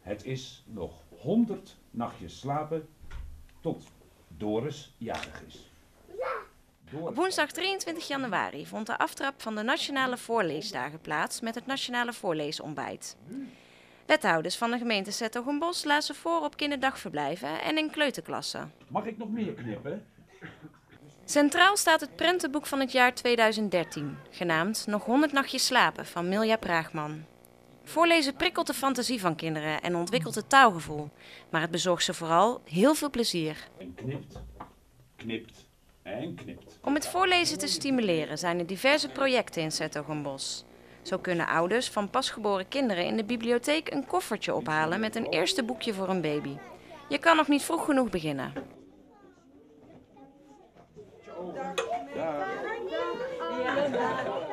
Het is nog 100 nachtjes slapen tot Doris jarig is. Op woensdag 23 januari vond de aftrap van de Nationale Voorleesdagen plaats met het Nationale Voorleesontbijt. Wethouders van de gemeente Zettogenbos lazen voor op kinderdagverblijven en in kleuterklassen. Mag ik nog meer knippen? Centraal staat het prentenboek van het jaar 2013, genaamd Nog 100 nachtjes slapen van Milja Praagman. Voorlezen prikkelt de fantasie van kinderen en ontwikkelt het taalgevoel, maar het bezorgt ze vooral heel veel plezier. En knipt, knipt en knipt. Om het voorlezen te stimuleren zijn er diverse projecten in Zettogenbos. Zo kunnen ouders van pasgeboren kinderen in de bibliotheek een koffertje ophalen met een eerste boekje voor een baby. Je kan nog niet vroeg genoeg beginnen. Dag.